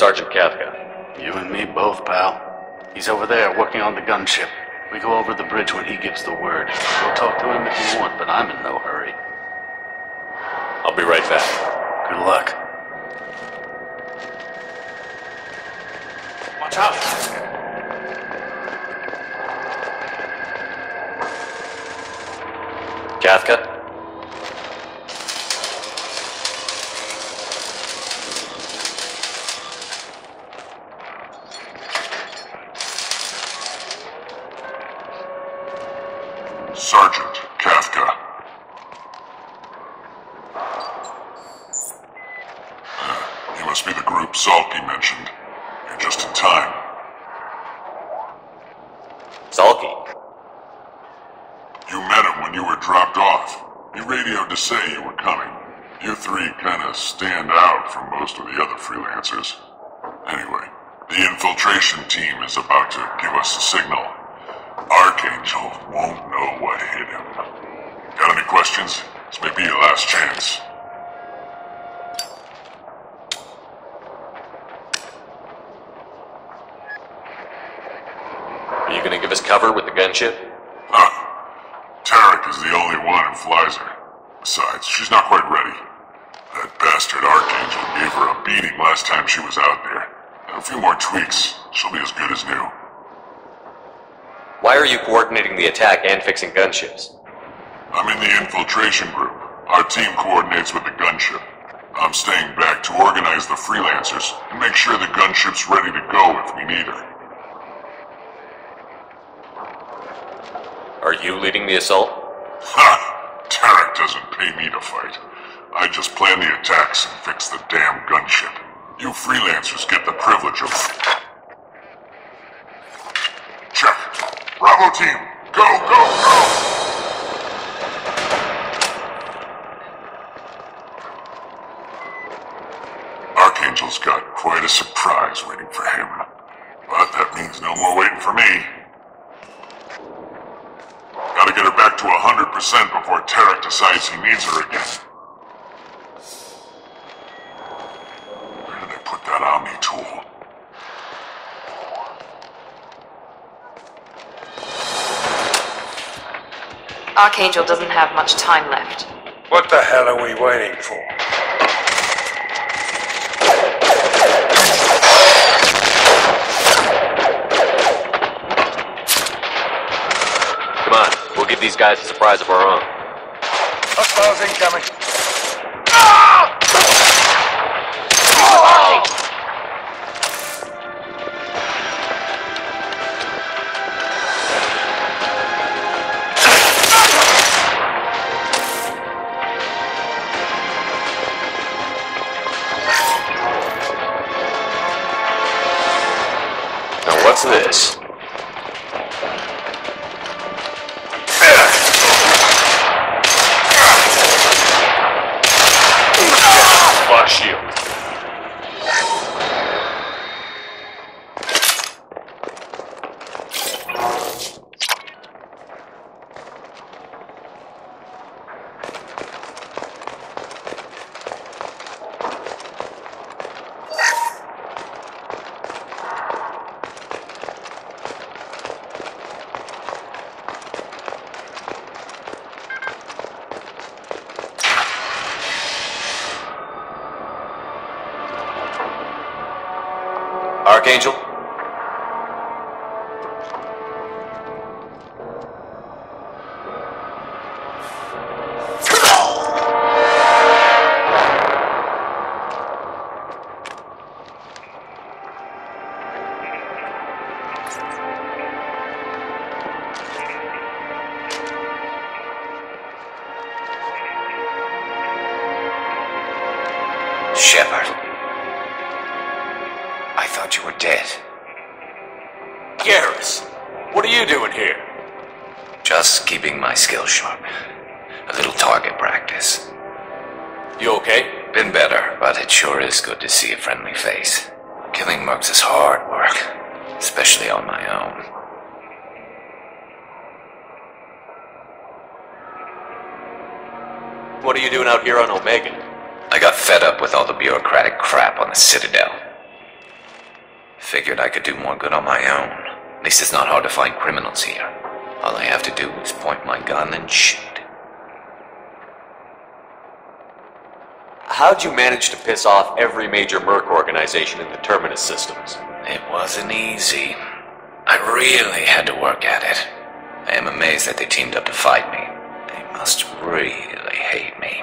looking for Sergeant Cathka? You and me both, pal. He's over there working on the gunship. We go over the bridge when he gives the word. Go talk to him if you want, but I'm in no hurry. I'll be right back. Good luck. Watch out! Cathka? Sergeant Cathka. Uh, you must be the group Zalky mentioned. You're just in time. Zalky? You met him when you were dropped off. He radioed to say you were coming. You three kinda stand out from most of the other freelancers. Anyway, the infiltration team is about to give us a signal. Archangel won't know what hit him. Got any questions? This may be your last chance. Are you gonna give us cover with the gunship? Huh. Tarak is the only one who flies her. Besides, she's not quite ready. That bastard Archangel gave her a beating last time she was out there. A few more tweaks, she'll be as good as new. Why are you coordinating the attack and fixing gunships? I'm in the infiltration group. Our team coordinates with the gunship. I'm staying back to organize the freelancers and make sure the gunship's ready to go if we need her. Are you leading the assault? Ha! Doesn't pay me to fight. I just plan the attacks and fix the damn gunship. You freelancers get the privilege of... Check. Bravo team, go, go, go! Archangel's got quite a surprise waiting for him. But that means no more waiting for me. Gotta get her back to 100% before Tarak decides he needs her again. Where did they put that Omni tool? Archangel doesn't have much time left. What the hell are we waiting for? Come on, we'll give these guys a surprise of our own. Hostiles incoming. Now what's this? Archangel? I thought you were dead. Garrus, what are you doing here? Just keeping my skills sharp. A little target practice. You okay? Been better, but it sure is good to see a friendly face. Killing mercs is hard work, especially on my own. What are you doing out here on Omega? I got fed up with all the bureaucratic crap on the Citadel. Figured I could do more good on my own. At least it's not hard to find criminals here. All I have to do is point my gun and shoot. How'd you manage to piss off every major Merc organization in the Terminus systems? It wasn't easy. I really had to work at it. I am amazed that they teamed up to fight me. They must really hate me.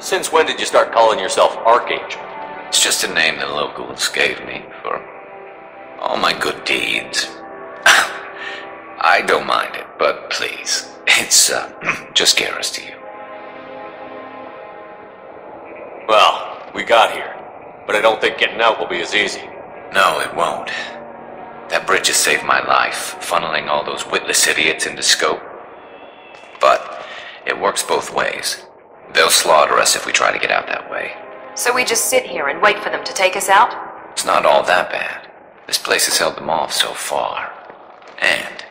Since when did you start calling yourself Archangel? It's just a name the locals gave me for all my good deeds. I don't mind it, but please, it's uh, just Garrus to you. Well, we got here. But I don't think getting out will be as easy. No, it won't. That bridge has saved my life, funneling all those witless idiots into scope. But it works both ways. They'll slaughter us if we try to get out that way. So we just sit here and wait for them to take us out? It's not all that bad. This place has held them off so far. And,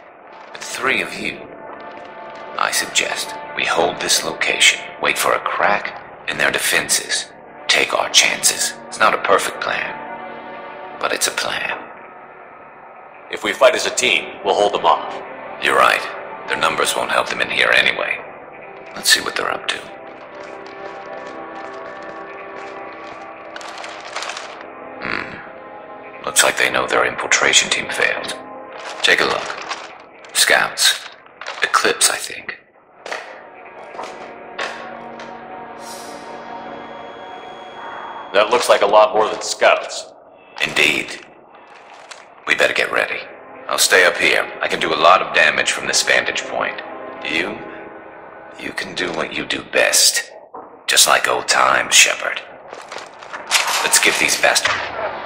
with three of you, I suggest we hold this location, wait for a crack in their defenses, take our chances. It's not a perfect plan, but it's a plan. If we fight as a team, we'll hold them off. You're right. Their numbers won't help them in here anyway. Let's see what they're up to. Looks like they know their infiltration team failed. Take a look. Scouts. Eclipse, I think. That looks like a lot more than scouts. Indeed. We better get ready. I'll stay up here. I can do a lot of damage from this vantage point. You? You can do what you do best. Just like old times, Shepard. Let's give these bastards.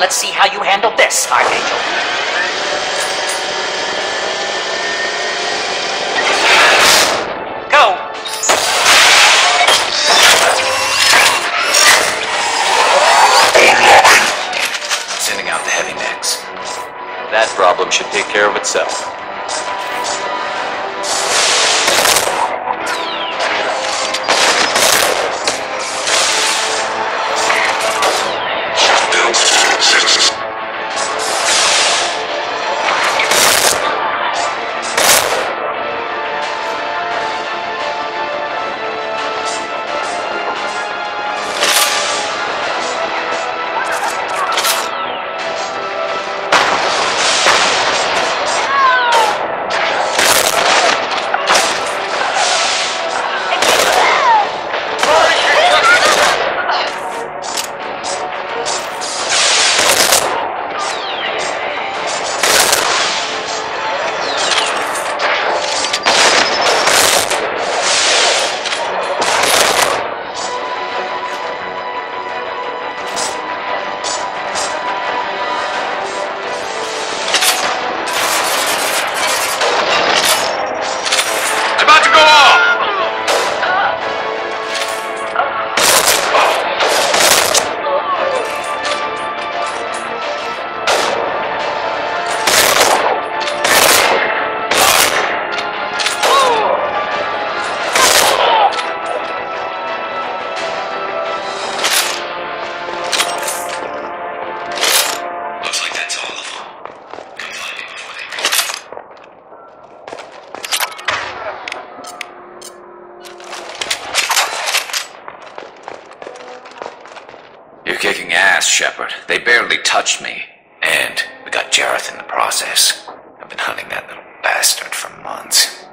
Let's see how you handle this, Archangel. Go! Sending out the heavy mechs. That problem should take care of itself. Shepard. They barely touched me. And we got Jaroth in the process. I've been hunting that little bastard for months.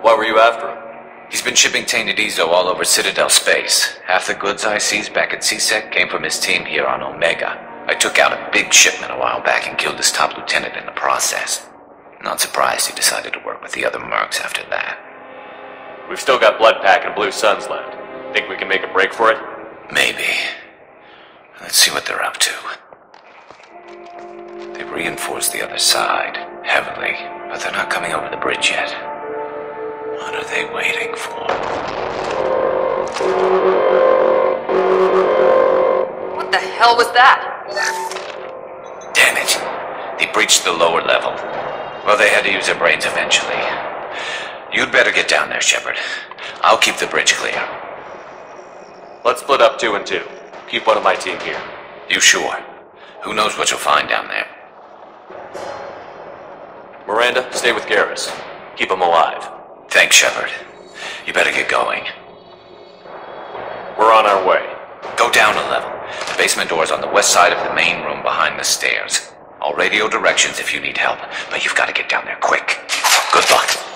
Why were you after him? He's been shipping tainted eezo all over Citadel space. Half the goods I seized back at C-Sec came from his team here on Omega. I took out a big shipment a while back and killed his top lieutenant in the process. Not surprised he decided to work with the other mercs after that. We've still got Blood Pack and Blue Suns left. Think we can make a break for it? Maybe. Let's see what they're up to. They've reinforced the other side, heavily, but they're not coming over the bridge yet. What are they waiting for? What the hell was that? Damn it. They breached the lower level. Well, they had to use their brains eventually. You'd better get down there, Shepard. I'll keep the bridge clear. Let's split up two and two. Keep one of my team here. You sure? Who knows what you'll find down there? Miranda, stay with Garrus. Keep him alive. Thanks, Shepard. You better get going. We're on our way. Go down a level. The basement door's on the west side of the main room behind the stairs. I'll radio directions if you need help, but you've got to get down there quick. Good luck.